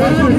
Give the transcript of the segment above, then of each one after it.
I'm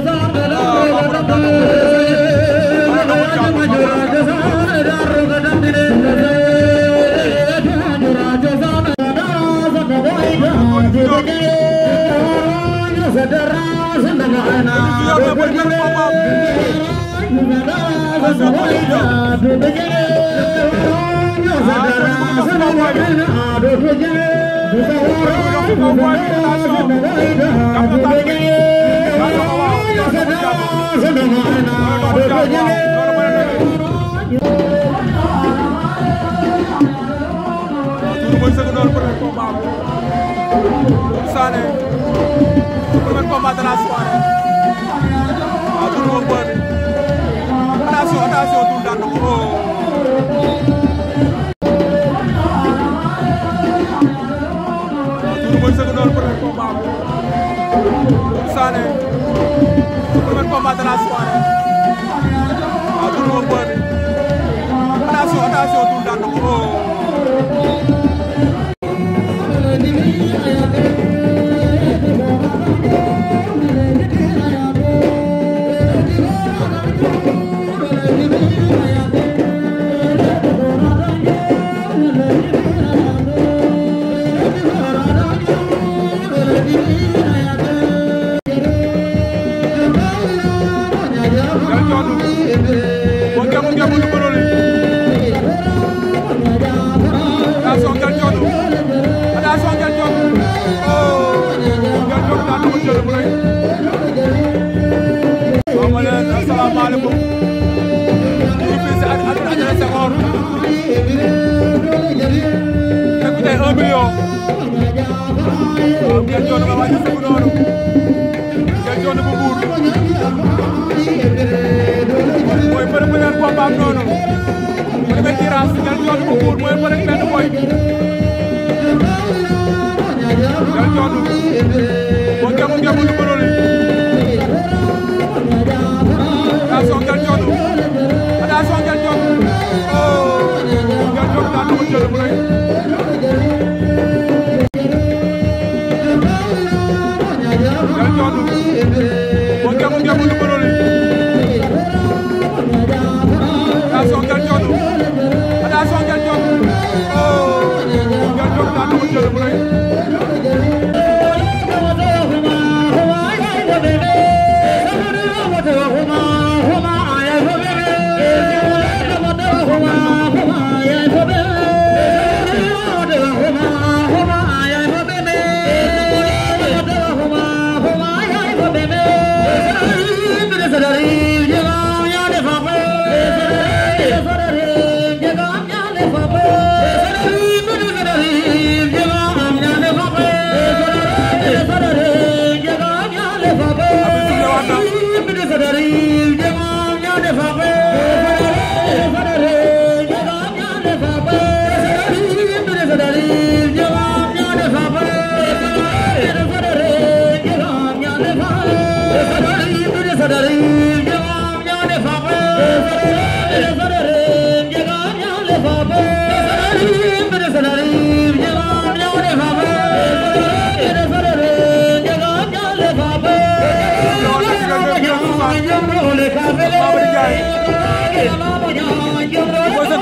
Sadara, sadara, sadara, sadara, sadara, sadara, Sané, o primeiro combate na sua Sané. Superman combat de la soirée. asalaamaaleykum ñu fii si Adrien Senghor nekk tey un million waaw ngeen joon nga wàññi sa noonu ngeen joon bu buur mooy bëri beneen combat noonu premier tirage ngeen joon bu buur mooy bëri benn boy ngeen joon Jabu numéro 2 Gaston Galdiol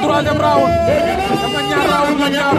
troisième round am na ñaar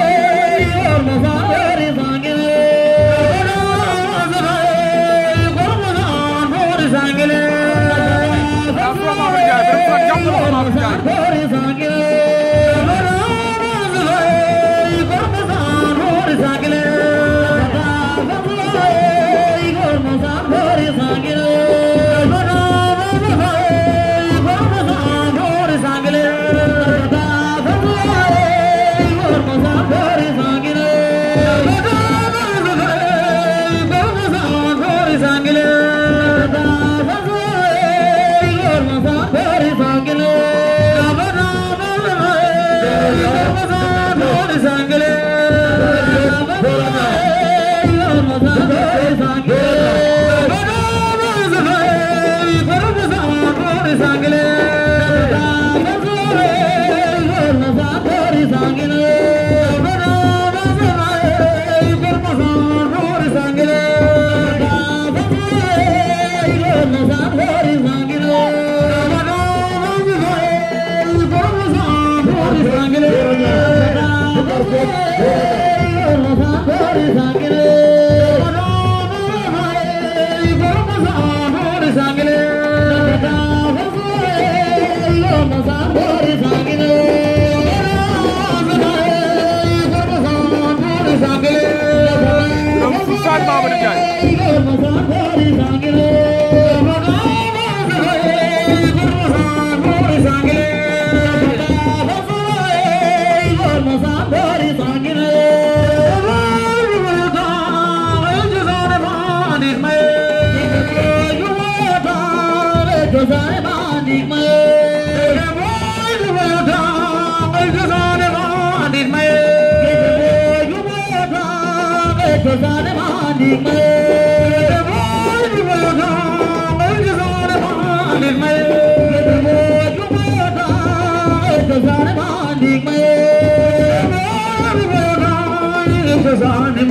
I'm में।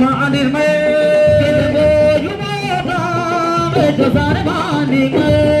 मानी में मान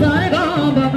माए खां बबान